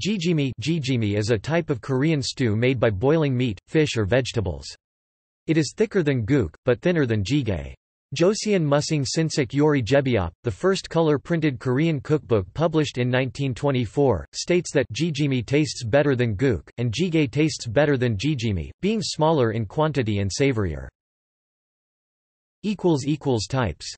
Jijimi jijimi is a type of Korean stew made by boiling meat, fish or vegetables. It is thicker than guk, but thinner than jjigae. Joseon Mussang Sinsik Yori Jebeop, the first color-printed Korean cookbook published in 1924, states that jijimi tastes better than guk, and jjigae tastes better than jijimi, being smaller in quantity and savorier. Types